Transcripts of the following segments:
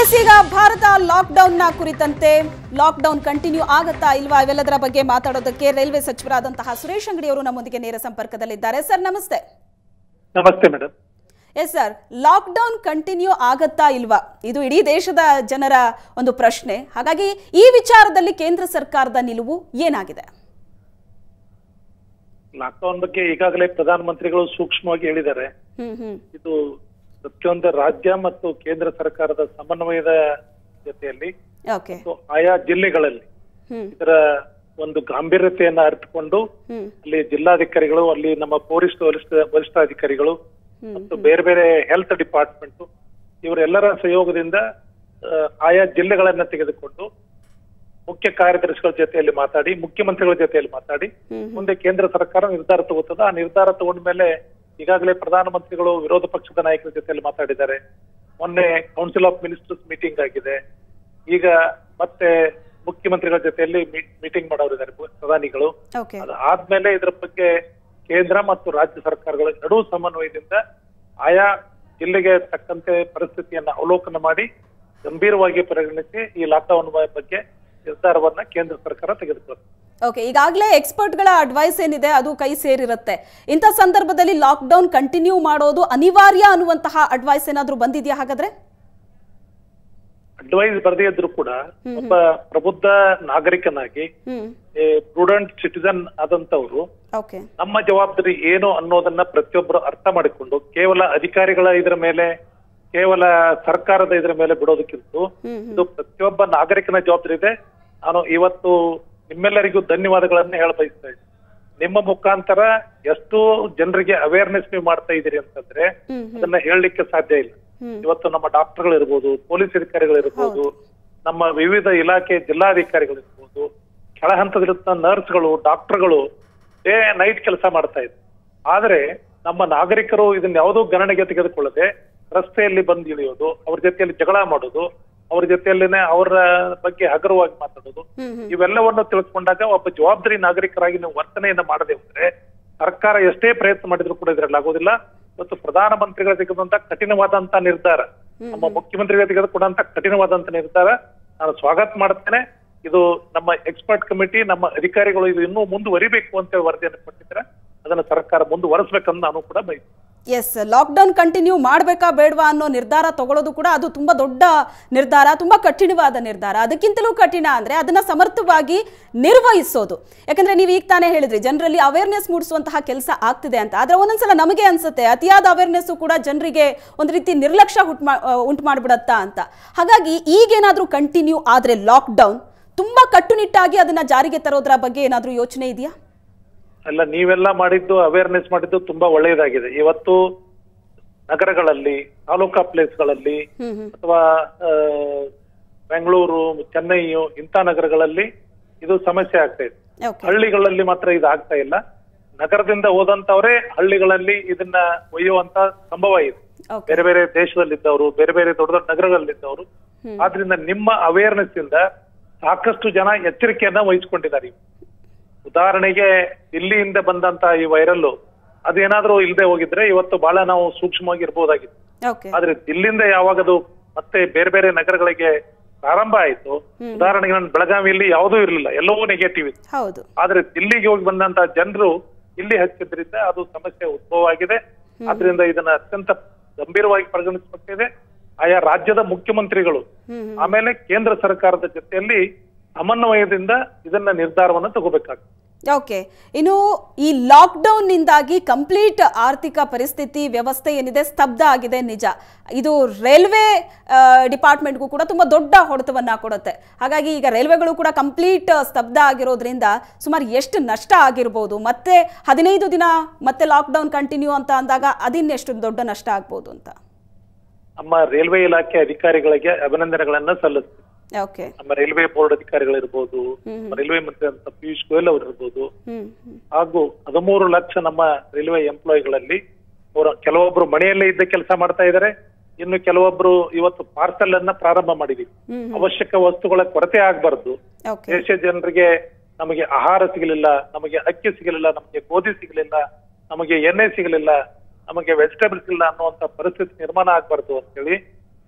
S ಈಗ ಭಾರತ ಲಾಕ್ಡೌನ್ನ ಕುರಿತಂತೆ lockdown continue ಆಗತ್ತಾ ಇಲ್ವಾ ಇವೆಲ್ಲದರ ಬಗ್ಗೆ ಮಾತಾಡೋದಕ್ಕೆ ರೈಲ್ವೆ ಸಚಿವರಾದಂತಹ ಸುರೇಶ್ ಅಂಗಡಿ ಅವರು ನಮ್ಮೊಂದಿಗೆ ನೇರ ಸಂಪರ್ಕದಲ್ಲಿದ್ದಾರೆ. ಸರ್ ನಮಸ್ತೆ. ನಮಸ್ತೆ madam yes sir lockdown continue ಆಗತ್ತಾ ಇಲ್ವಾ? ಇದು ಇಡೀ ದೇಶದ ಜನರ ಒಂದು ಪ್ರಶ್ನೆ. ಹಾಗಾಗಿ ಈ ವಿಚಾರದಲ್ಲಿ ಕೇಂದ್ರ ಸರ್ಕಾರದ ನಿಲುವು ಏನಾಗಿದೆ? ಲಾಕ್ಡೌನ್ ಬಗ್ಗೆ ಈಗಾಗಲೇ ಪ್ರಧಾನಮಂತ್ರಿಗಳು ಸೂಕ್ಷ್ಮವಾಗಿ ಹೇಳಿದ್ದಾರೆ. ಇದು ಪ್ರತಿಯೊಂದು ರಾಜ್ಯ ಮತ್ತು ಕೇಂದ್ರ ಸರ್ಕಾರದ ಸಮನ್ವಯದ ಜೊತೆಯಲ್ಲಿ ಆಯಾ ಜಿಲ್ಲೆಗಳಲ್ಲಿ ಇದರ ಒಂದು ಗಾಂಭೀರ್ಯತೆಯನ್ನ ಅರಿತುಕೊಂಡು ಅಲ್ಲಿ ಜಿಲ್ಲಾಧಿಕಾರಿಗಳು ಅಲ್ಲಿ ನಮ್ಮ ಪೊಲೀಸ್ ವರಿಷ್ಠ ವರಿಷ್ಠಾಧಿಕಾರಿಗಳು ಮತ್ತು ಬೇರೆ ಬೇರೆ ಹೆಲ್ತ್ ಡಿಪಾರ್ಟ್ಮೆಂಟ್ ಇವರೆಲ್ಲರ ಸಹಯೋಗದಿಂದ ಆಯಾ ಜಿಲ್ಲೆಗಳನ್ನ ತೆಗೆದುಕೊಂಡು ಮುಖ್ಯ ಕಾರ್ಯದರ್ಶಿಗಳ ಜೊತೆಯಲ್ಲಿ ಮಾತಾಡಿ ಮುಖ್ಯಮಂತ್ರಿಗಳ ಜೊತೆಯಲ್ಲಿ ಮಾತಾಡಿ ಮುಂದೆ ಕೇಂದ್ರ ಸರ್ಕಾರ ನಿರ್ಧಾರ ತಗೋತದ. ಆ ನಿರ್ಧಾರ ತಗೊಂಡ ಮೇಲೆ ಈಗಾಗಲೇ ಪ್ರಧಾನಮಂತ್ರಿಗಳು ವಿರೋಧ ಪಕ್ಷದ ನಾಯಕರ ಜೊತೆಯಲ್ಲಿ ಮಾತಾಡಿದ್ದಾರೆ. ಮೊನ್ನೆ ಕೌನ್ಸಿಲ್ ಆಫ್ ಮಿನಿಸ್ಟರ್ಸ್ ಮೀಟಿಂಗ್ ಆಗಿದೆ. ಈಗ ಮತ್ತೆ ಮುಖ್ಯಮಂತ್ರಿಗಳ ಜೊತೆಯಲ್ಲಿ ಮೀಟಿಂಗ್ ಮಾಡೋರಿದ್ದಾರೆ ಪ್ರಧಾನಿಗಳು. ಆದ್ಮೇಲೆ ಇದ್ರ ಬಗ್ಗೆ ಕೇಂದ್ರ ಮತ್ತು ರಾಜ್ಯ ಸರ್ಕಾರಗಳ ನಡುವ ಸಮನ್ವಯದಿಂದ ಆಯಾ ಜಿಲ್ಲೆಗೆ ತಕ್ಕಂತೆ ಪರಿಸ್ಥಿತಿಯನ್ನ ಅವಲೋಕನ ಮಾಡಿ ಗಂಭೀರವಾಗಿ ಪರಿಗಣಿಸಿ ಈ ಲಾಕ್ಡೌನ್ ಬಗ್ಗೆ ನಿರ್ಧಾರವನ್ನ ಕೇಂದ್ರ ಸರ್ಕಾರ ತೆಗೆದುಕೊಳ್ಳುತ್ತೆ. ಓಕೆ ಈಗಾಗಲೇ ಎಕ್ಸ್ಪರ್ಟ್ಗಳ ಅಡ್ವೈಸ್ ಏನಿದೆ ಅದು ಕೈ ಸೇರಿರುತ್ತೆ. ಇಂಥ ಸಂದರ್ಭದಲ್ಲಿ ಲಾಕ್ಡೌನ್ ಕಂಟಿನ್ಯೂ ಮಾಡೋದು ಅನಿವಾರ್ಯ ಅನ್ನುವಂತಹ ಅಡ್ವೈಸ್ ಏನಾದರೂ ಬಂದಿದೆಯಾ ಹಾಗಾದ್ರೆ? ಅಡ್ವೈಸ್ ಬರದೇ ಇದ್ರು ಕೂಡ ಒಬ್ಬ ಪ್ರಬುದ್ಧ ನಾಗರಿಕನಾಗಿ ಸ್ಟೂಡೆಂಟ್ ಪ್ರೂಡೆಂಟ್ ಸಿಟಿಸನ್ ಆದಂತವ್ರು ನಮ್ಮ ಜವಾಬ್ದಾರಿ ಏನು ಅನ್ನೋದನ್ನ ಪ್ರತಿಯೊಬ್ಬರು ಅರ್ಥ ಮಾಡಿಕೊಂಡು ಕೇವಲ ಅಧಿಕಾರಿಗಳ ಇದರ ಮೇಲೆ ಕೇವಲ ಸರ್ಕಾರದ ಇದರ ಮೇಲೆ ಬಿಡೋದಕ್ಕಿಂತ ಇದು ಪ್ರತಿಯೊಬ್ಬ ನಾಗರಿಕನ ಜವಾಬ್ದಾರಿ ಇದೆ. ನಾನು ಇವತ್ತು ನಿಮ್ಮೆಲ್ಲರಿಗೂ ಧನ್ಯವಾದಗಳನ್ನ ಹೇಳ ಬಯಸ್ತಾ ಇದ್ದೀನಿ ನಿಮ್ಮ ಮುಖಾಂತರ ಎಷ್ಟು ಜನರಿಗೆ ಅವೇರ್ನೆಸ್ ನೀವು ಮಾಡ್ತಾ ಇದ್ದೀರಿ ಅಂತಂದ್ರೆ ಅದನ್ನ ಹೇಳಲಿಕ್ಕೆ ಸಾಧ್ಯ ಇಲ್ಲ. ಇವತ್ತು ನಮ್ಮ ಡಾಕ್ಟರ್ಗಳು ಇರ್ಬೋದು ಪೊಲೀಸ್ ಅಧಿಕಾರಿಗಳು ಇರ್ಬೋದು ನಮ್ಮ ವಿವಿಧ ಇಲಾಖೆ ಜಿಲ್ಲಾಧಿಕಾರಿಗಳು ಇರ್ಬೋದು ಕೆಳ ಗಳು ನರ್ಸ್ಗಳು ಡಾಕ್ಟರ್ಗಳು ಡೇ ನೈಟ್ ಕೆಲಸ ಮಾಡ್ತಾ ಇದ್ರು. ಆದ್ರೆ ನಮ್ಮ ನಾಗರಿಕರು ಇದನ್ನ ಯಾವುದೋ ಗಣನೆಗೆ ತೆಗೆದುಕೊಳ್ಳದೆ ರಸ್ತೆಯಲ್ಲಿ ಬಂದು ಇಳಿಯೋದು ಅವ್ರ ಜೊತೆಯಲ್ಲಿ ಜಗಳ ಮಾಡೋದು ಅವ್ರ ಜೊತೆಯಲ್ಲೇನೆ ಅವರ ಬಗ್ಗೆ ಹಗುರವಾಗಿ ಮಾತಾಡೋದು. ಇವೆಲ್ಲವನ್ನು ತಿಳಿಸ್ಕೊಂಡಾಗ ಒಬ್ಬ ಜವಾಬ್ದಾರಿ ನಾಗರಿಕರಾಗಿ ನೀವು ವರ್ತನೆಯನ್ನ ಮಾಡದೆ ಹೋದ್ರೆ ಸರ್ಕಾರ ಎಷ್ಟೇ ಪ್ರಯತ್ನ ಮಾಡಿದ್ರು ಕೂಡ ಇದರಲ್ಲಿ ಆಗೋದಿಲ್ಲ. ಮತ್ತು ಪ್ರಧಾನಮಂತ್ರಿಗಳ ತೆಗೆದಂತ ಕಠಿಣವಾದಂತ ನಿರ್ಧಾರ ನಮ್ಮ ಮುಖ್ಯಮಂತ್ರಿಗಳ ತೆಗೆದುಕೊಂಡಂತ ಕಠಿಣವಾದಂತ ನಿರ್ಧಾರ. ನಾನು ಸ್ವಾಗತ ಮಾಡ್ತೇನೆ. ಇದು ನಮ್ಮ ಎಕ್ಸ್ಪರ್ಟ್ ಕಮಿಟಿ ನಮ್ಮ ಅಧಿಕಾರಿಗಳು ಇದು ಇನ್ನೂ ಮುಂದುವರಿಬೇಕು ಅಂತ ವರದಿಯನ್ನು ಕೊಟ್ಟಿದ್ರೆ ಅದನ್ನ ಸರ್ಕಾರ ಮುಂದುವರಿಸಬೇಕಂತ ನಾನು ಕೂಡ ಬಯಸ್ತೇನೆ. ಎಸ್ ಲಾಕ್ಡೌನ್ ಕಂಟಿನ್ಯೂ ಮಾಡಬೇಕಾ ಬೇಡವಾ ಅನ್ನೋ ನಿರ್ಧಾರ ತಗೊಳ್ಳೋದು ಕೂಡ ಅದು ತುಂಬ ದೊಡ್ಡ ನಿರ್ಧಾರ, ತುಂಬ ಕಠಿಣವಾದ ನಿರ್ಧಾರ. ಅದಕ್ಕಿಂತಲೂ ಕಠಿಣ ಅಂದರೆ ಅದನ್ನು ಸಮರ್ಥವಾಗಿ ನಿರ್ವಹಿಸೋದು. ಯಾಕಂದರೆ ನೀವು ಈಗ ತಾನೇ ಹೇಳಿದ್ರಿ, ಜನರಲ್ಲಿ ಅವೇರ್ನೆಸ್ ಮೂಡಿಸುವಂತಹ ಕೆಲಸ ಆಗ್ತಿದೆ ಅಂತ. ಆದರೆ ಒಂದೊಂದ್ಸಲ ನಮಗೆ ಅನ್ಸುತ್ತೆ, ಅತಿಯಾದ ಅವೇರ್ನೆಸ್ಸು ಕೂಡ ಜನರಿಗೆ ಒಂದು ರೀತಿ ನಿರ್ಲಕ್ಷ್ಯ ಹುಟ್ ಉಂಟು ಮಾಡಿಬಿಡತ್ತಾ ಅಂತ. ಹಾಗಾಗಿ ಈಗೇನಾದರೂ ಕಂಟಿನ್ಯೂ ಆದರೆ ಲಾಕ್ಡೌನ್ ತುಂಬ ಕಟ್ಟುನಿಟ್ಟಾಗಿ ಅದನ್ನು ಜಾರಿಗೆ ತರೋದ್ರ ಬಗ್ಗೆ ಏನಾದರೂ ಯೋಚನೆ ಇದೆಯಾ? ಅಲ್ಲ ನೀವೆಲ್ಲ ಮಾಡಿದ್ದು ಅವೇರ್ನೆಸ್ ಮಾಡಿದ್ದು ತುಂಬಾ ಒಳ್ಳೆಯದಾಗಿದೆ. ಇವತ್ತು ನಗರಗಳಲ್ಲಿ ತಾಲೂಕಾ ಪ್ಲೇಸ್ಗಳಲ್ಲಿ ಅಥವಾ ಬೆಂಗಳೂರು ಚೆನ್ನೈಯು ಇಂಥ ನಗರಗಳಲ್ಲಿ ಇದು ಸಮಸ್ಯೆ ಆಗ್ತಾ ಇದೆ. ಹಳ್ಳಿಗಳಲ್ಲಿ ಮಾತ್ರ ಇದು ಆಗ್ತಾ ಇಲ್ಲ. ನಗರದಿಂದ ಹೋದಂತವರೇ ಹಳ್ಳಿಗಳಲ್ಲಿ ಇದನ್ನ ಒಯ್ಯುವಂತ ಸಂಭವ ಇದೆ. ಬೇರೆ ಬೇರೆ ದೇಶದಲ್ಲಿದ್ದವರು ಬೇರೆ ಬೇರೆ ದೊಡ್ಡ ದೊಡ್ಡ ನಗರಗಳಲ್ಲಿದ್ದವರು. ಆದ್ರಿಂದ ನಿಮ್ಮ ಅವೇರ್ನೆಸ್ ಇಂದ ಸಾಕಷ್ಟು ಜನ ಎಚ್ಚರಿಕೆಯನ್ನ ವಹಿಸ್ಕೊಂಡಿದ್ದಾರೆ. ಉದಾಹರಣೆಗೆ ದಿಲ್ಲಿಯಿಂದ ಬಂದಂತ ಈ ವೈರಲ್ ಅದೇನಾದ್ರೂ ಇಲ್ಲದೆ ಹೋಗಿದ್ರೆ ಇವತ್ತು ಬಹಳ ನಾವು ಸೂಕ್ಷ್ಮವಾಗಿ ಇರಬಹುದಾಗಿತ್ತು ಆದ್ರೆ ದಿಲ್ಲಿಂದ ಯಾವಾಗ ಅದು ಮತ್ತೆ ಬೇರೆ ಬೇರೆ ನಗರಗಳಿಗೆ ಪ್ರಾರಂಭ ಆಯ್ತು. ಉದಾಹರಣೆಗೆ ನಾನು ಬೆಳಗಾವಿಯಲ್ಲಿ ಯಾವುದೂ ಇರಲಿಲ್ಲ ಎಲ್ಲವೂ ನೆಗೆಟಿವ್ ಇತ್ತು. ಹೌದು. ಆದ್ರೆ ದಿಲ್ಲಿಗೆ ಹೋಗಿ ಬಂದಂತ ಜನರು ಇಲ್ಲಿ ಹಚ್ಚಿದ್ರಿಂದ ಅದು ಸಮಸ್ಯೆ ಉದ್ಭವ ಆಗಿದೆ. ಆದ್ರಿಂದ ಇದನ್ನ ಅತ್ಯಂತ ಗಂಭೀರವಾಗಿ ಪರಿಗಣಿಸಬೇಕಿದೆ ಆಯಾ ರಾಜ್ಯದ ಮುಖ್ಯಮಂತ್ರಿಗಳು ಆಮೇಲೆ ಕೇಂದ್ರ ಸರ್ಕಾರದ ಜೊತೆಯಲ್ಲಿ ಸಮನ್ವಯದಿಂದ ಇದನ್ನ ನಿರ್ಧಾರವನ್ನು ತಗೋಬೇಕಾಗುತ್ತೆ. ಓಕೆ ಇನ್ನು ಈ ಲಾಕ್ಡೌನ್ನಿಂದಾಗಿ ಕಂಪ್ಲೀಟ್ ಆರ್ಥಿಕ ಪರಿಸ್ಥಿತಿ ವ್ಯವಸ್ಥೆ ಏನಿದೆ ಸ್ತಬ್ಧ ಆಗಿದೆ ನಿಜ. ಇದು ರೈಲ್ವೆ ಡಿಪಾರ್ಟ್ಮೆಂಟ್ಗೂ ಕೂಡ ತುಂಬಾ ದೊಡ್ಡ ಹೊಡೆತವನ್ನ ಕೊಡುತ್ತೆ. ಹಾಗಾಗಿ ಈಗ ರೈಲ್ವೆಗಳು ಕೂಡ ಕಂಪ್ಲೀಟ್ ಸ್ತಬ್ಧ ಆಗಿರೋದ್ರಿಂದ ಸುಮಾರು ಎಷ್ಟು ನಷ್ಟ ಆಗಿರ್ಬೋದು ಮತ್ತೆ ಹದಿನೈದು ದಿನ ಮತ್ತೆ ಲಾಕ್ಡೌನ್ ಕಂಟಿನ್ಯೂ ಅಂತ ಅಂದಾಗ ಅದಿನ್ನೆಷ್ಟು ದೊಡ್ಡ ನಷ್ಟ ಆಗ್ಬೋದು ಅಂತ. ನಮ್ಮ ರೈಲ್ವೆ ಇಲಾಖೆ ಅಧಿಕಾರಿಗಳಿಗೆ ಅಭಿನಂದನೆಗಳನ್ನ ಸಲ್ಲಿಸ್ತೀವಿ. ನಮ್ಮ ರೈಲ್ವೆ ಬೋರ್ಡ್ ಅಧಿಕಾರಿಗಳಿರ್ಬೋದು ರೈಲ್ವೆ ಮಂತ್ರಿ ಅಂತ ಪಿಯೂಷ್ ಗೋಯಲ್ ಅವರು ಇರ್ಬೋದು ಹಾಗೂ ಹದಿಮೂರು ಲಕ್ಷ ನಮ್ಮ ರೈಲ್ವೆ ಎಂಪ್ಲಾಯಿಗಳಲ್ಲಿ ಅವರ ಕೆಲವೊಬ್ರು ಮನೆಯಲ್ಲೇ ಇದ್ದ ಕೆಲಸ ಮಾಡ್ತಾ ಇದ್ದಾರೆ. ಇನ್ನು ಕೆಲವೊಬ್ರು ಇವತ್ತು ಪಾರ್ಸಲ್ ಅನ್ನ ಪ್ರಾರಂಭ ಮಾಡಿದೀವಿ. ಅವಶ್ಯಕ ವಸ್ತುಗಳ ಕೊರತೆ ಆಗ್ಬಾರ್ದು. ದೇಶ ಜನರಿಗೆ ನಮಗೆ ಆಹಾರ ಸಿಗಲಿಲ್ಲ ನಮಗೆ ಅಕ್ಕಿ ಸಿಗಲಿಲ್ಲ ನಮಗೆ ಗೋಧಿ ಸಿಗಲಿಲ್ಲ ನಮಗೆ ಎಣ್ಣೆ ಸಿಗಲಿಲ್ಲ ನಮಗೆ ವೆಜಿಟೇಬಲ್ಸ್ ಇಲ್ಲ ಅನ್ನುವಂತ ಪರಿಸ್ಥಿತಿ ನಿರ್ಮಾಣ ಆಗ್ಬಾರ್ದು ಅಂತೇಳಿ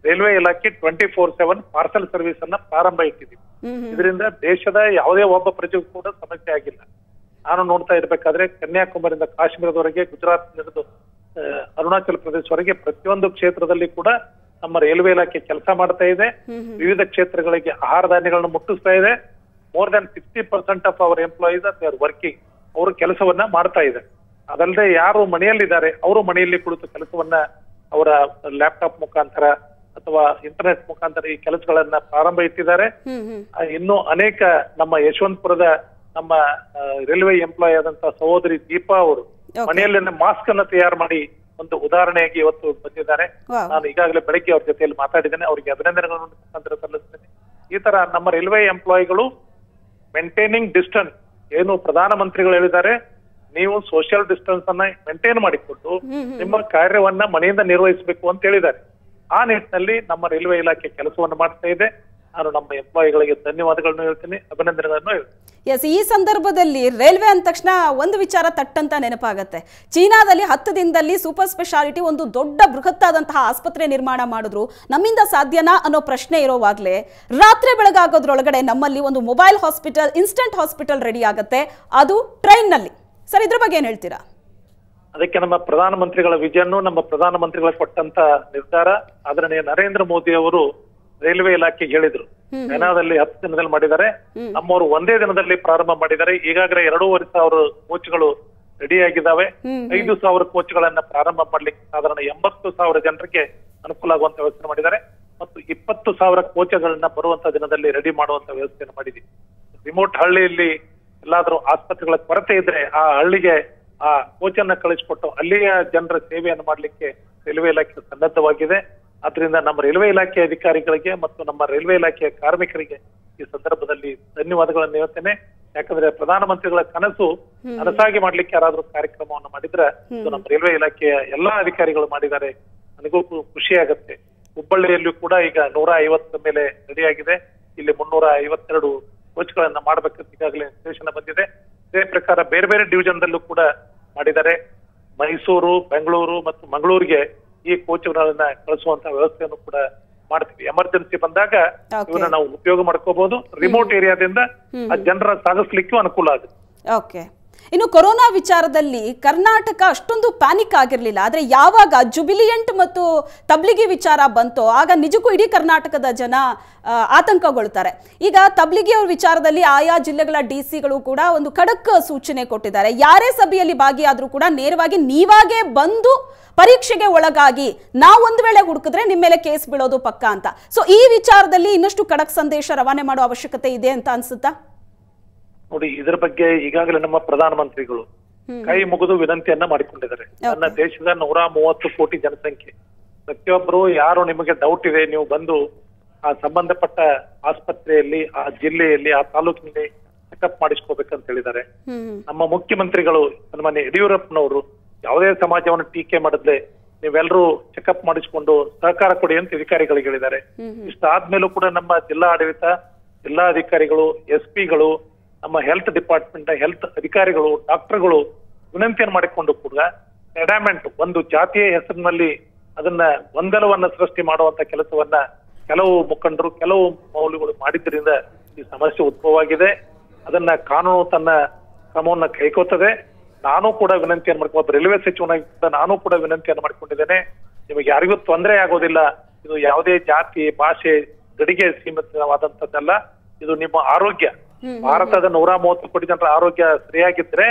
ರೈಲ್ವೆ ಇಲಾಖೆ twenty four seven parcel service ಅನ್ನ ಪ್ರಾರಂಭ ಇಟ್ಟಿದ್ದೀವಿ. ಇದರಿಂದ ದೇಶದ ಯಾವುದೇ ಒಬ್ಬ ಪ್ರಜೆಗೂ ಕೂಡ ಸಮಸ್ಯೆ ಆಗಿಲ್ಲ. ನಾನು ನೋಡ್ತಾ ಇರ್ಬೇಕಾದ್ರೆ ಕನ್ಯಾಕುಮಾರಿಯಿಂದ ಕಾಶ್ಮೀರದವರೆಗೆ ಗುಜರಾತ್ ಹಿಡಿದು ಅರುಣಾಚಲ ಪ್ರದೇಶವರೆಗೆ ಪ್ರತಿಯೊಂದು ಕ್ಷೇತ್ರದಲ್ಲಿ ಕೂಡ ನಮ್ಮ ರೈಲ್ವೆ ಇಲಾಖೆ ಕೆಲಸ ಮಾಡ್ತಾ ಇದೆ. ವಿವಿಧ ಕ್ಷೇತ್ರಗಳಿಗೆ ಆಹಾರ ಧಾನ್ಯಗಳನ್ನು ಮುಟ್ಟಿಸ್ತಾ ಇದೆ. More than sixty percent of our employees they are working ಅವರು ಕೆಲಸವನ್ನ ಮಾಡ್ತಾ ಇದೆ. ಅದಲ್ಲದೆ ಯಾರು ಮನೆಯಲ್ಲಿದ್ದಾರೆ ಅವರು ಮನೆಯಲ್ಲಿ ಕುಳಿತು ಕೆಲಸವನ್ನ ಅವರ ಲ್ಯಾಪ್ಟಾಪ್ ಮುಖಾಂತರ ಅಥವಾ ಇಂಟರ್ನೆಟ್ ಮುಖಾಂತರ ಈ ಕೆಲಸಗಳನ್ನ ಪ್ರಾರಂಭ ಇಟ್ಟಿದ್ದಾರೆ. ಇನ್ನು ಅನೇಕ ನಮ್ಮ ಯಶವಂತಪುರದ ನಮ್ಮ ರೈಲ್ವೆ ಎಂಪ್ಲಾಯ್ ಆದಂತ ಸಹೋದರಿ ದೀಪಾ ಅವರು ಮನೆಯಲ್ಲೇ ಮಾಸ್ಕ್ ಅನ್ನ ತಯಾರು ಮಾಡಿ ಒಂದು ಉದಾಹರಣೆಯಾಗಿ ಇವತ್ತು ಬಂದಿದ್ದಾರೆ. ನಾನು ಈಗಾಗಲೇ ಬೆಳಗ್ಗೆ ಅವ್ರ ಜೊತೆಯಲ್ಲಿ ಮಾತಾಡಿದ್ದೇನೆ. ಅವರಿಗೆ ಅಭಿನಂದನೆಗಳನ್ನು ಮುಖಾಂತರ ಸಲ್ಲಿಸ್ತೇನೆ ಈ ತರ ನಮ್ಮ ರೈಲ್ವೆ ಎಂಪ್ಲಾಯಿಗಳು ಮೇಂಟೈನಿಂಗ್ ಡಿಸ್ಟೆನ್ಸ್ ಏನು ಪ್ರಧಾನಮಂತ್ರಿಗಳು ಹೇಳಿದ್ದಾರೆ ನೀವು ಸೋಷಿಯಲ್ ಡಿಸ್ಟೆನ್ಸ್ ಅನ್ನ ಮೇಂಟೈನ್ ಮಾಡಿಕೊಂಡು ನಿಮ್ಮ ಕಾರ್ಯವನ್ನ ಮನೆಯಿಂದ ನಿರ್ವಹಿಸಬೇಕು ಅಂತ ಹೇಳಿದ್ದಾರೆ. ಆ ನಿಟ್ಟಿನಲ್ಲಿ ನಮ್ಮ ರೈಲ್ವೆ ಇಲಾಖೆ ಕೆಲಸವನ್ನು ಮಾಡ್ತಾ ಇದೆ. ನಾನು ನಮ್ಮ ಎಂಪ್ಲಾಯಿಗಳಿಗೆ ಧನ್ಯವಾದಗಳನ್ನು ಹೇಳ್ತೀನಿ, ಅಭಿನಂದನೆಗಳನ್ನು ಎಸ್ ಈ ಸಂದರ್ಭದಲ್ಲಿ ರೈಲ್ವೆ ಅಂದ ತಕ್ಷಣ ಒಂದು ವಿಚಾರ ತಟ್ಟಂತ ನೆನಪಾಗತ್ತೆ. ಚೀನಾದಲ್ಲಿ ಹತ್ತು ದಿನದಲ್ಲಿ ಸೂಪರ್ ಸ್ಪೆಷಾಲಿಟಿ ಒಂದು ದೊಡ್ಡ ಬೃಹತ್ತಾದಂತಹ ಆಸ್ಪತ್ರೆ ನಿರ್ಮಾಣ ಮಾಡಿದ್ರು. ನಮ್ಮಿಂದ ಸಾಧ್ಯನಾ ಅನ್ನೋ ಪ್ರಶ್ನೆ ಇರೋವಾಗಲೇ ರಾತ್ರಿ ಬೆಳಗಾಗೋದ್ರೊಳಗಡೆ ನಮ್ಮಲ್ಲಿ ಒಂದು mobile hospital, instant hospital ready ಆಗುತ್ತೆ. ಅದು ಟ್ರೈನ್ನಲ್ಲಿ. ಸರ್, ಇದ್ರ ಬಗ್ಗೆ ಏನು ಹೇಳ್ತೀರಾ? ಅದಕ್ಕೆ ನಮ್ಮ ಪ್ರಧಾನಮಂತ್ರಿಗಳ ವಿಜನ್ ನಮ್ಮ ಪ್ರಧಾನಮಂತ್ರಿಗಳ ಕೊಟ್ಟಂತ ನಿರ್ಧಾರ. ಆದರಣೀಯ ನರೇಂದ್ರ ಮೋದಿ ಅವರು ರೈಲ್ವೆ ಇಲಾಖೆಗೆ ಹೇಳಿದ್ರು. ಚೈನಾದಲ್ಲಿ ಹತ್ತು ದಿನದಲ್ಲಿ ಮಾಡಿದ್ದಾರೆ. ನಮ್ಮವರು ಒಂದೇ ದಿನದಲ್ಲಿ ಪ್ರಾರಂಭ ಮಾಡಿದ್ದಾರೆ. ಈಗಾಗಲೇ ಎರಡೂವರೆ ಸಾವಿರ ಕೋಚ್ಗಳು ರೆಡಿ ಆಗಿದ್ದಾವೆ. ಐದು ಸಾವಿರ ಕೋಚ್ಗಳನ್ನ ಪ್ರಾರಂಭ ಮಾಡ್ಲಿಕ್ಕೆ ಸಾಧಾರಣ ಎಂಬತ್ತು ಸಾವಿರ ಜನರಿಗೆ ಅನುಕೂಲ ಆಗುವಂತ ವ್ಯವಸ್ಥೆ ಮಾಡಿದ್ದಾರೆ. ಮತ್ತು ಇಪ್ಪತ್ತು ಸಾವಿರ ಕೋಚ್ಗಳನ್ನ ಬರುವಂತ ದಿನದಲ್ಲಿ ರೆಡಿ ಮಾಡುವಂತ ವ್ಯವಸ್ಥೆಯನ್ನು ಮಾಡಿದ್ವಿ ರಿಮೋಟ್ ಹಳ್ಳಿಯಲ್ಲಿ ಎಲ್ಲಾದ್ರೂ ಆಸ್ಪತ್ರೆಗಳ ಕೊರತೆ ಇದ್ರೆ ಆ ಹಳ್ಳಿಗೆ ಆ ಕೋಚನ್ನ ಕಳಿಸ್ಕೊಟ್ಟು ಅಲ್ಲಿಯ ಜನರ ಸೇವೆಯನ್ನು ಮಾಡಲಿಕ್ಕೆ ರೈಲ್ವೆ ಇಲಾಖೆ ಸನ್ನದ್ಧವಾಗಿದೆ. ಆದ್ರಿಂದ ನಮ್ಮ ರೈಲ್ವೆ ಇಲಾಖೆ ಅಧಿಕಾರಿಗಳಿಗೆ ಮತ್ತು ನಮ್ಮ ರೈಲ್ವೆ ಇಲಾಖೆಯ ಕಾರ್ಮಿಕರಿಗೆ ಈ ಸಂದರ್ಭದಲ್ಲಿ ಧನ್ಯವಾದಗಳನ್ನು ಹೇಳ್ತೇನೆ. ಯಾಕಂದ್ರೆ ಪ್ರಧಾನಮಂತ್ರಿಗಳ ಕನಸು ಕನಸಾಗಿ ಮಾಡ್ಲಿಕ್ಕೆ ಯಾರಾದ್ರೂ ಕಾರ್ಯಕ್ರಮವನ್ನು ಮಾಡಿದ್ರೆ ಇದು ನಮ್ಮ ರೈಲ್ವೆ ಇಲಾಖೆಯ ಎಲ್ಲಾ ಅಧಿಕಾರಿಗಳು ಮಾಡಿದ್ದಾರೆ. ನನಗೂ ಖುಷಿ ಆಗತ್ತೆ ಹುಬ್ಬಳ್ಳಿಯಲ್ಲೂ ಕೂಡ ಈಗ ನೂರ ಐವತ್ತರ ಮೇಲೆ ರೆಡಿಯಾಗಿದೆ. ಇಲ್ಲಿ ಮುನ್ನೂರ ಐವತ್ತೆರಡು ಕೋಚ್ಗಳನ್ನ ಮಾಡ್ಬೇಕಂತ ಈಗಾಗಲೇ ನಿರ್ದೇಶನ ಬಂದಿದೆ. ಇದೇ ಪ್ರಕಾರ ಬೇರೆ ಬೇರೆ ಡಿವಿಷನ್ ದಲ್ಲೂ ಕೂಡ ಮಾಡಿದ್ದಾರೆ. ಮೈಸೂರು ಬೆಂಗಳೂರು ಮತ್ತು ಮಂಗಳೂರಿಗೆ ಈ ಕೋಚ್ಗಳನ್ನ ಕಳಿಸುವಂತ ವ್ಯವಸ್ಥೆಯನ್ನು ಕೂಡ ಮಾಡ್ತೀವಿ. ಎಮರ್ಜೆನ್ಸಿ ಬಂದಾಗ ಇವನ್ನ ನಾವು ಉಪಯೋಗ ಮಾಡ್ಕೋಬಹುದು ರಿಮೋಟ್ ಏರಿಯಾದಿಂದ ಆ ಜನರ ಸಾಗಿಸ್ಲಿಕ್ಕೂ ಅನುಕೂಲ ಆಗುತ್ತೆ. ಓಕೆ ಇನ್ನು ಕೊರೋನಾ ವಿಚಾರದಲ್ಲಿ ಕರ್ನಾಟಕ ಅಷ್ಟೊಂದು ಪ್ಯಾನಿಕ್ ಆಗಿರಲಿಲ್ಲ. ಆದರೆ ಯಾವಾಗ ಜುಬಿಲಿಯಂಟ್ ಮತ್ತು ತಬ್ಲಿಗಿ ವಿಚಾರ ಬಂತೋ ಆಗ ನಿಜಕ್ಕೂ ಇಡೀ ಕರ್ನಾಟಕದ ಜನ ಆತಂಕಗೊಳ್ತಾರೆ. ಈಗ ತಬ್ಲಿಗಿ ಅವ್ರ ವಿಚಾರದಲ್ಲಿ ಆಯಾ ಜಿಲ್ಲೆಗಳ ಡಿ ಸಿಗಳು ಕೂಡ ಒಂದು ಖಡಕ್ ಸೂಚನೆ ಕೊಟ್ಟಿದ್ದಾರೆ. ಯಾರೇ ಸಭೆಯಲ್ಲಿ ಭಾಗಿಯಾದರೂ ಕೂಡ ನೇರವಾಗಿ ನೀವಾಗೇ ಬಂದು ಪರೀಕ್ಷೆಗೆ ಒಳಗಾಗಿ ನಾವು ಒಂದು ವೇಳೆ ಹುಡುಕಿದ್ರೆ ನಿಮ್ಮ ಮೇಲೆ ಕೇಸ್ ಬೀಳೋದು ಪಕ್ಕ ಅಂತ. ಸೊ ಈ ವಿಚಾರದಲ್ಲಿ ಇನ್ನಷ್ಟು ಖಡಕ್ ಸಂದೇಶ ರವಾನೆ ಮಾಡೋ ಅವಶ್ಯಕತೆ ಇದೆ ಅಂತ ಅನ್ಸುತ್ತಾ? ನೋಡಿ ಇದರ ಬಗ್ಗೆ ಈಗಾಗಲೇ ನಮ್ಮ ಪ್ರಧಾನಮಂತ್ರಿಗಳು ಕೈ ಮುಗಿದು ವಿನಂತಿಯನ್ನ ಮಾಡಿಕೊಂಡಿದ್ದಾರೆ. ನನ್ನ ದೇಶದ ನೂರ ಮೂವತ್ತು ಕೋಟಿ ಜನಸಂಖ್ಯೆ. ಪ್ರತಿಯೊಬ್ಬರು ಯಾರು ನಿಮಗೆ ಡೌಟ್ ಇದೆ ನೀವು ಬಂದು ಆ ಸಂಬಂಧಪಟ್ಟ ಆಸ್ಪತ್ರೆಯಲ್ಲಿ ಆ ಜಿಲ್ಲೆಯಲ್ಲಿ ಆ ತಾಲೂಕಿನಲ್ಲಿ ಚೆಕಪ್ ಮಾಡಿಸ್ಕೋಬೇಕಂತ ಹೇಳಿದ್ದಾರೆ. ನಮ್ಮ ಮುಖ್ಯಮಂತ್ರಿಗಳು ಸನ್ಮಾನ್ಯ ಯಡಿಯೂರಪ್ಪನವರು ಯಾವುದೇ ಸಮಾಜವನ್ನು ಟೀಕೆ ಮಾಡದೆ ನೀವೆಲ್ಲರೂ ಚೆಕಪ್ ಮಾಡಿಸಿಕೊಂಡು ಸಹಕಾರ ಕೊಡಿ ಅಂತ ಅಧಿಕಾರಿಗಳಿಗೆ ಹೇಳಿದ್ದಾರೆ. ಇಷ್ಟಾದ್ಮೇಲೂ ಕೂಡ ನಮ್ಮ ಜಿಲ್ಲಾ ಆಡಳಿತ ಜಿಲ್ಲಾ ಅಧಿಕಾರಿಗಳು ಎಸ್ ಪಿಗಳು ನಮ್ಮ ಹೆಲ್ತ್ ಡಿಪಾರ್ಟ್ಮೆಂಟ್ ಹೆಲ್ತ್ ಅಧಿಕಾರಿಗಳು ಡಾಕ್ಟರ್ಗಳು ವಿನಂತಿಯನ್ನು ಮಾಡಿಕೊಂಡು ಕೂಡ ಎಡಾಮೆಂಟ್ ಒಂದು ಜಾತಿಯ ಹೆಸರಿನಲ್ಲಿ ಅದನ್ನ ಗೊಂದಲವನ್ನ ಸೃಷ್ಟಿ ಮಾಡುವಂತ ಕೆಲಸವನ್ನ ಕೆಲವು ಮುಖಂಡರು, ಕೆಲವು ಮೌಲ್ಯಗಳು ಮಾಡಿದ್ರಿಂದ ಈ ಸಮಸ್ಯೆ ಉದ್ಭವವಾಗಿದೆ. ಅದನ್ನ ಕಾನೂನು ತನ್ನ ಕ್ರಮವನ್ನು ಕೈಕೋತದೆ ನಾನು ಕೂಡ ವಿನಂತಿಯನ್ನು ಮಾಡ್ಕೊಂಡು ರೈಲ್ವೆ ಸಚಿವನಾಗಿ ಕೂಡ ನಾನು ಕೂಡ ವಿನಂತಿಯನ್ನು ಮಾಡಿಕೊಂಡಿದ್ದೇನೆ. ನಿಮಗೆ ಯಾರಿಗೂ ತೊಂದರೆ ಆಗೋದಿಲ್ಲ. ಇದು ಯಾವುದೇ ಜಾತಿ, ಭಾಷೆ, ಗಡಿಗೆ ಸೀಮಿತವಾದಂತದ್ದಲ್ಲ. ಇದು ನಿಮ್ಮ ಆರೋಗ್ಯ. ಭಾರತದ ನೂರ ಮೂವತ್ತು ಕೋಟಿ ಜನರ ಆರೋಗ್ಯ ಸರಿಯಾಗಿದ್ರೆ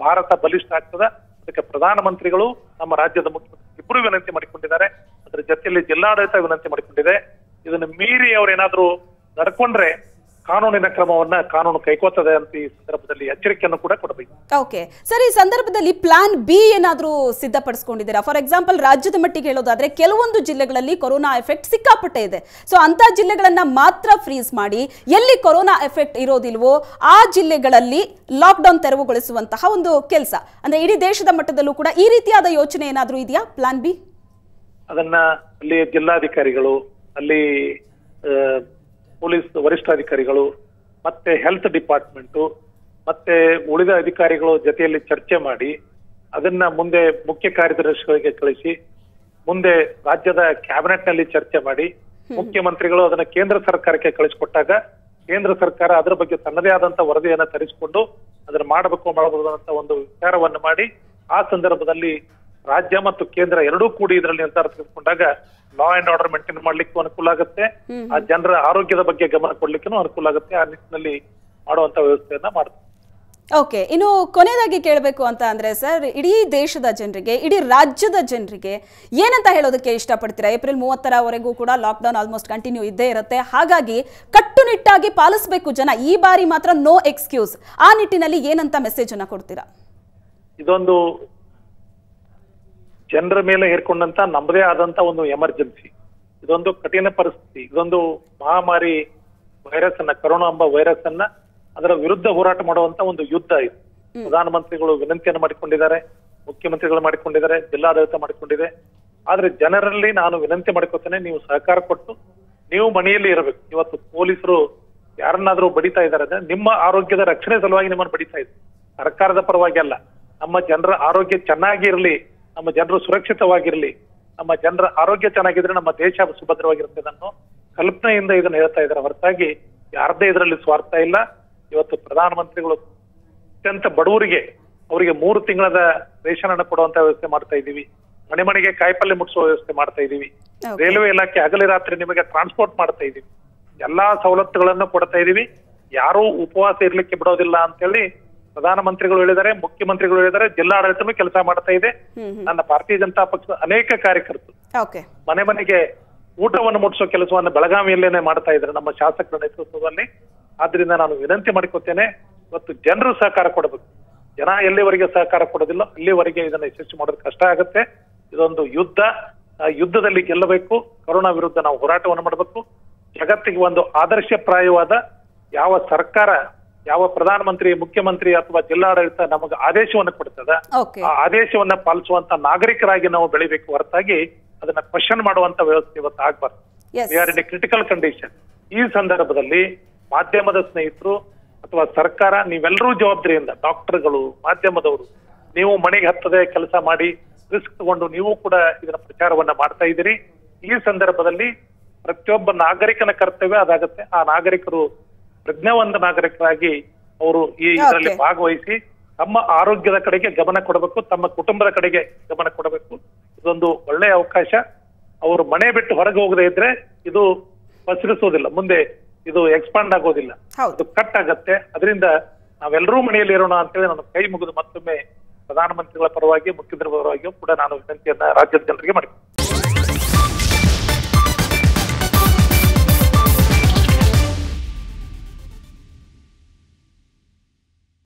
ಭಾರತ ಬಲಿಷ್ಠ ಆಗ್ತದ. ಅದಕ್ಕೆ ಪ್ರಧಾನಮಂತ್ರಿಗಳು ನಮ್ಮ ರಾಜ್ಯದ ಮುಖ್ಯಮಂತ್ರಿ ಇಬ್ಬರು ವಿನಂತಿ ಮಾಡಿಕೊಂಡಿದ್ದಾರೆ. ಅದರ ಜೊತೆಯಲ್ಲಿ ಜಿಲ್ಲಾಡಳಿತ ವಿನಂತಿ ಮಾಡಿಕೊಂಡಿದೆ. ಇದನ್ನು ಮೀರಿ ಅವ್ರೇನಾದ್ರೂ ನಡ್ಕೊಂಡ್ರೆ ಕಾನೂನಿನ ಕ್ರಮವನ್ನ ಕಾನೂನು ಕೈಗೊಳ್ತದೆ ಅಂತ ಈ ಸಂದರ್ಭದಲ್ಲಿ ಎಚ್ಚರಿಕೆಯನ್ನು ಕೂಡ ಕೊಡಬೇಕು. ಓಕೆ ಸರ್ ಈ ಸಂದರ್ಭದಲ್ಲಿ ಪ್ಲಾನ್ ಬಿ ಏನಾದರೂ ಸಿದ್ಧಪಡಿಸ್ಕೊಂಡಿದ್ದೀರಾ? ಫಾರ್ ಎಕ್ಸಾಂಪಲ್ ರಾಜ್ಯದ ಮಟ್ಟಿಗೆ ಹೇಳೋದಾದ್ರೆ ಕೆಲವೊಂದು ಜಿಲ್ಲೆಗಳಲ್ಲಿ ಕೊರೋನಾ ಎಫೆಕ್ಟ್ ಸಿಕ್ಕಾಪಟ್ಟೆ ಇದೆ. ಸೊ ಅಂತ ಜಿಲ್ಲೆಗಳನ್ನ ಮಾತ್ರ ಫ್ರೀಸ್ ಮಾಡಿ ಎಲ್ಲಿ ಕೊರೋನಾ ಎಫೆಕ್ಟ್ ಇರೋದಿಲ್ವೋ ಆ ಜಿಲ್ಲೆಗಳಲ್ಲಿ ಲಾಕ್ಡೌನ್ ತೆರವುಗೊಳಿಸುವಂತಹ ಒಂದು ಕೆಲಸ. ಅಂದ್ರೆ ಇಡೀ ದೇಶದ ಮಟ್ಟದಲ್ಲೂ ಕೂಡ ಈ ರೀತಿಯಾದ ಯೋಚನೆ ಏನಾದರೂ ಇದೆಯಾ ಪ್ಲಾನ್ ಬಿ ಅದನ್ನ ಅಲ್ಲಿ ಜಿಲ್ಲಾಧಿಕಾರಿಗಳು ಅಲ್ಲಿ ಪೊಲೀಸ್ ವರಿಷ್ಠಾಧಿಕಾರಿಗಳು ಮತ್ತೆ ಹೆಲ್ತ್ ಡಿಪಾರ್ಟ್ಮೆಂಟ್ ಮತ್ತೆ ಉಳಿದ ಅಧಿಕಾರಿಗಳು ಜೊತೆಯಲ್ಲಿ ಚರ್ಚೆ ಮಾಡಿ ಅದನ್ನ ಮುಂದೆ ಮುಖ್ಯ ಕಾರ್ಯದರ್ಶಿಗಳಿಗೆ ಕಳಿಸಿ ಮುಂದೆ ರಾಜ್ಯದ ಕ್ಯಾಬಿನೆಟ್ನಲ್ಲಿ ಚರ್ಚೆ ಮಾಡಿ ಮುಖ್ಯಮಂತ್ರಿಗಳು ಅದನ್ನ ಕೇಂದ್ರ ಸರ್ಕಾರಕ್ಕೆ ಕಳಿಸಿಕೊಟ್ಟಾಗ ಕೇಂದ್ರ ಸರ್ಕಾರ ಅದರ ಬಗ್ಗೆ ತನ್ನದೇ ಆದಂತ ವರದಿಯನ್ನ ತರಿಸಿಕೊಂಡು ಅದನ್ನ ಮಾಡಬೇಕು ಮಾಡಬಹುದು ಅಂತ ಒಂದು ವಿಚಾರವನ್ನು ಮಾಡಿ ಆ ಸಂದರ್ಭದಲ್ಲಿ ರಾಜ್ಯ ಮತ್ತು ಕೇಂದ್ರ ಎರಡೂ ಕೂಡಿ ಇದರಲ್ಲಿ ನಿರ್ಧಾರ ತೆಗೆದುಕೊಂಡಾಗ ಲಾ ಅಂಡ್ ಆರ್ಡರ್ ಮೇಂಟೈನ್ ಮಾಡ್ಲಿಕ್ಕೂ ಅನುಕೂಲ ಆಗುತ್ತೆ. ಆ ಜನರ ಆರೋಗ್ಯದ ಬಗ್ಗೆ ಗಮನ ಕೊಡ್ಲಿಕ್ಕೂ ಅನುಕೂಲ ಆಗುತ್ತೆ. ಆ ನಿಟ್ಟಿನಲ್ಲಿ ಮಾಡುವಂತ ವ್ಯವಸ್ಥೆಯನ್ನ ಮಾಡ್ತಾರೆ ಓಕೆ ಇನ್ನು ಕೊನೆಯದಾಗಿ ಕೇಳಬೇಕು ಅಂತ ಅಂದ್ರೆ ಸರ್ ಇಡೀ ದೇಶದ ಜನರಿಗೆ ಇಡೀ ರಾಜ್ಯದ ಜನರಿಗೆ ಏನಂತ ಹೇಳೋದಕ್ಕೆ ಇಷ್ಟಪಡ್ತೀರಾ? ಏಪ್ರಿಲ್ ಮೂವತ್ತರವರೆಗೂ ಕೂಡ ಲಾಕ್ಡೌನ್ ಆಲ್ಮೋಸ್ಟ್ ಕಂಟಿನ್ಯೂ ಇದ್ದೇ ಇರುತ್ತೆ. ಹಾಗಾಗಿ ಕಟ್ಟುನಿಟ್ಟಾಗಿ ಪಾಲಿಸಬೇಕು ಜನ ಈ ಬಾರಿ ಮಾತ್ರ ನೋ ಎಕ್ಸ್ಕ್ಯೂಸ್ ಆ ನಿಟ್ಟಿನಲ್ಲಿ ಏನಂತ ಮೆಸೇಜ್ ಅನ್ನ ಕೊಡ್ತೀರಾ? ಇದೊಂದು ಜನರ ಮೇಲೆ ಹೇರ್ಕೊಂಡಂತ ನಮ್ಮದೇ ಆದಂತ ಒಂದು ಎಮರ್ಜೆನ್ಸಿ. ಇದೊಂದು ಕಠಿಣ ಪರಿಸ್ಥಿತಿ. ಇದೊಂದು ಮಹಾಮಾರಿ ವೈರಸ್ ಅನ್ನ ಕರೋನಾ ಎಂಬ ವೈರಸ್ ಅನ್ನ ಅದರ ವಿರುದ್ಧ ಹೋರಾಟ ಮಾಡುವಂತ ಒಂದು ಯುದ್ಧ ಇದು. ಪ್ರಧಾನಮಂತ್ರಿಗಳು ವಿನಂತಿಯನ್ನು ಮಾಡಿಕೊಂಡಿದ್ದಾರೆ ಮುಖ್ಯಮಂತ್ರಿಗಳು ಮಾಡಿಕೊಂಡಿದ್ದಾರೆ ಜಿಲ್ಲಾಡಳಿತ ಮಾಡಿಕೊಂಡಿದೆ. ಆದ್ರೆ ಜನರಲ್ಲಿ ನಾನು ವಿನಂತಿ ಮಾಡ್ಕೋತೇನೆ ನೀವು ಸಹಕಾರ ಕೊಟ್ಟು ನೀವು ಮನೆಯಲ್ಲಿ ಇರಬೇಕು. ಇವತ್ತು ಪೊಲೀಸರು ಯಾರನ್ನಾದ್ರೂ ಬಡಿತಾ ಇದ್ದಾರೆ ಅಂದ್ರೆ ನಿಮ್ಮ ಆರೋಗ್ಯದ ರಕ್ಷಣೆ ಸಲುವಾಗಿ ನಿಮ್ಮನ್ನು ಬಡಿತಾ ಇದ್ದಾರೆ. ಸರ್ಕಾರದ ಪರವಾಗಿ ಅಲ್ಲ ನಮ್ಮ ಜನರ ಆರೋಗ್ಯ ಚೆನ್ನಾಗಿ ಇರಲಿ ನಮ್ಮ ಜನರು ಸುರಕ್ಷಿತವಾಗಿರ್ಲಿ ನಮ್ಮ ಜನರ ಆರೋಗ್ಯ ಚೆನ್ನಾಗಿದ್ರೆ ನಮ್ಮ ದೇಶ ಸುಭದ್ರವಾಗಿರುತ್ತೆ ಅನ್ನೋ ಕಲ್ಪನೆಯಿಂದ ಇದನ್ನ ಹೇಳ್ತಾ ಇದ್ದಾರೆ. ಹೊರತಾಗಿ ಯಾರದೇ ಇದರಲ್ಲಿ ಸ್ವಾರ್ಥ ಇಲ್ಲ. ಇವತ್ತು ಪ್ರಧಾನಮಂತ್ರಿಗಳು ಅತ್ಯಂತ ಬಡವರಿಗೆ ಅವರಿಗೆ ಮೂರು ತಿಂಗಳದ ರೇಷನ್ ಅನ್ನು ಕೊಡುವಂತ ವ್ಯವಸ್ಥೆ ಮಾಡ್ತಾ ಇದ್ದೀವಿ. ಮನೆ ಮನೆಗೆ ಕಾಯಿಪಲ್ಲೆ ಮುಟ್ಟಿಸುವ ವ್ಯವಸ್ಥೆ ಮಾಡ್ತಾ ಇದ್ದೀವಿ. ರೈಲ್ವೆ ಇಲಾಖೆ ಹಗಲಿ ರಾತ್ರಿ ನಿಮಗೆ ಟ್ರಾನ್ಸ್ಪೋರ್ಟ್ ಮಾಡ್ತಾ ಇದ್ದೀವಿ. ಎಲ್ಲಾ ಸವಲತ್ತುಗಳನ್ನು ಕೊಡ್ತಾ ಇದ್ದೀವಿ. ಯಾರೂ ಉಪವಾಸ ಇರ್ಲಿಕ್ಕೆ ಬಿಡೋದಿಲ್ಲ ಅಂತೇಳಿ ಪ್ರಧಾನಮಂತ್ರಿಗಳು ಹೇಳಿದ್ದಾರೆ ಮುಖ್ಯಮಂತ್ರಿಗಳು ಹೇಳಿದ್ದಾರೆ ಜಿಲ್ಲಾಡಳಿತನೂ ಕೆಲಸ ಮಾಡ್ತಾ ಇದೆ. ನನ್ನ ಭಾರತೀಯ ಜನತಾ ಪಕ್ಷದ ಅನೇಕ ಕಾರ್ಯಕರ್ತರು ಮನೆ ಮನೆಗೆ ಊಟವನ್ನು ಮುಟ್ಟಿಸೋ ಕೆಲಸವನ್ನು ಬೆಳಗಾವಿಯಲ್ಲೇನೆ ಮಾಡ್ತಾ ಇದ್ದಾರೆ ನಮ್ಮ ಶಾಸಕರ ನೇತೃತ್ವದಲ್ಲಿ. ಆದ್ರಿಂದ ನಾನು ವಿನಂತಿ ಮಾಡಿಕೊತೇನೆ ಮತ್ತು ಜನರು ಸಹಕಾರ ಕೊಡಬೇಕು. ಜನ ಎಲ್ಲಿವರೆಗೆ ಸಹಕಾರ ಕೊಡೋದಿಲ್ಲ ಅಲ್ಲಿವರೆಗೆ ಇದನ್ನ ಯಶಸ್ವಿ ಮಾಡೋದು ಕಷ್ಟ ಆಗುತ್ತೆ. ಇದೊಂದು ಯುದ್ಧ. ಯುದ್ಧದಲ್ಲಿ ಗೆಲ್ಲಬೇಕು. ಕೊರೋನಾ ವಿರುದ್ಧ ನಾವು ಹೋರಾಟವನ್ನು ಮಾಡಬೇಕು. ಜಗತ್ತಿಗೆ ಒಂದು ಆದರ್ಶಪ್ರಾಯವಾದ ಯಾವ ಸರ್ಕಾರ ಯಾವ ಪ್ರಧಾನಮಂತ್ರಿ ಮುಖ್ಯಮಂತ್ರಿ ಅಥವಾ ಜಿಲ್ಲಾಡಳಿತ ನಮಗೆ ಆದೇಶವನ್ನು ಕೊಡ್ತದ ಆ ಆದೇಶವನ್ನ ಪಾಲಿಸುವಂತ ನಾಗರಿಕರಾಗಿ ನಾವು ಬೆಳಿಬೇಕು ಹೊರತಾಗಿ ಅದನ್ನ ಕ್ವಶನ್ ಮಾಡುವಂತ ವ್ಯವಸ್ಥೆ ಇವತ್ತು ಆಗ್ಬಾರ್ದು. We are in a critical condition ಈ ಸಂದರ್ಭದಲ್ಲಿ ಮಾಧ್ಯಮದ ಸ್ನೇಹಿತರು ಅಥವಾ ಸರ್ಕಾರ ನೀವೆಲ್ಲರೂ ಜವಾಬ್ದಾರಿಯಿಂದ ಡಾಕ್ಟರ್ಗಳು ಮಾಧ್ಯಮದವರು ನೀವು ಮನೆಗೆ ಹತ್ತದೆ ಕೆಲಸ ಮಾಡಿ ರಿಸ್ಕ್ ತಗೊಂಡು ನೀವು ಕೂಡ ಇದರ ಪ್ರಚಾರವನ್ನ ಮಾಡ್ತಾ ಇದ್ದೀರಿ. ಈ ಸಂದರ್ಭದಲ್ಲಿ ಪ್ರತಿಯೊಬ್ಬ ನಾಗರಿಕನ ಕರ್ತವ್ಯ ಅದಾಗುತ್ತೆ. ಆ ನಾಗರಿಕರು ಪ್ರಜ್ಞಾವಂತ ನಾಗರಿಕರಾಗಿ ಅವರು ಈ ಇದರಲ್ಲಿ ಭಾಗವಹಿಸಿ ತಮ್ಮ ಆರೋಗ್ಯದ ಕಡೆಗೆ ಗಮನ ಕೊಡಬೇಕು ತಮ್ಮ ಕುಟುಂಬದ ಕಡೆಗೆ ಗಮನ ಕೊಡಬೇಕು. ಇದೊಂದು ಒಳ್ಳೆಯ ಅವಕಾಶ. ಅವರು ಮನೆ ಬಿಟ್ಟು ಹೊರಗೆ ಹೋಗದೇ ಇದ್ರೆ ಇದು ಪಸರಿಸೋದಿಲ್ಲ ಮುಂದೆ ಇದು ಎಕ್ಸ್ಪಾಂಡ್ ಆಗೋದಿಲ್ಲ. ಇದು ಅದು ಕಟ್ ಆಗತ್ತೆ. ಅದರಿಂದ ನಾವೆಲ್ಲರೂ ಮನೆಯಲ್ಲಿ ಇರೋಣ ಅಂತೇಳಿ ನಾನು ಕೈ ಮುಗಿದು ಮತ್ತೊಮ್ಮೆ ಪ್ರಧಾನಮಂತ್ರಿಗಳ ಪರವಾಗಿ ಮುಖ್ಯಮಂತ್ರಿಗಳ ಪರವಾಗಿಯೂ ಕೂಡ ನಾನು ವಿನಂತಿಯನ್ನ ರಾಜ್ಯದ ಜನರಿಗೆ ಮಾಡ್ತೀನಿ.